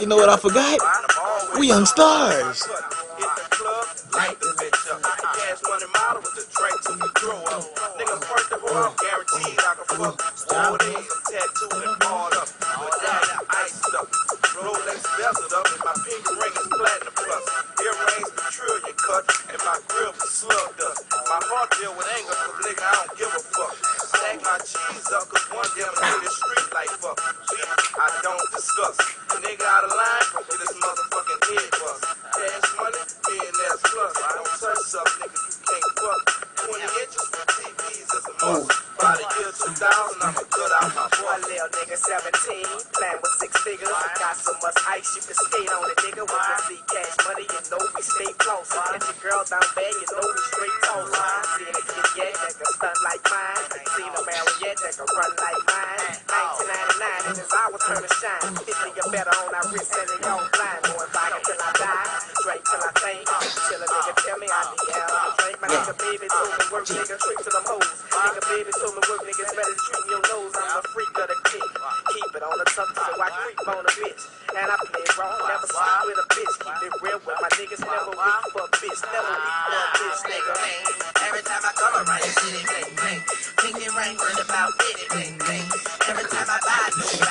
You know what I forgot? We Yung Stars. Cause nigga, I don't give a fuck. Stack my cheese up, cause one I'm gonna the street like fuck. I don't discuss. Nigga out of line, this motherfucking head. Cash money, plus. Don't touch up, nigga, you can't fuck. 20 inches with TVs is a must. By the year 2000, I'ma cut out my butt. little nigga 17, playing with six figures. I got so much ice you can skate on it, nigga. When you see cash money, you know we stay close. Get your girl down bad, you know we straight toes. Seen a kid yet that can like mine. Seen a Mariette that can run like mine. 1999, and his eye was turn to shine. 50 or better on our wrist, and they all blind. Going by until I die, straight till I faint. Uh, till a nigga tell me I need help uh, drink. My nigga baby told me work, nigga, trick to the hoes. Nigga baby told me work, niggas better than treat your nose. I'm a freak of the king. Keep it on the tuck so I creep on a bitch. And I play wrong, never sleep with a bitch. Keep it real with my niggas, never weak for a bitch. Never weak for a bitch, nigga. Every time I come around the city, bling bling. Pinky ring worth about bitty, bling bling. Every time I buy, new ride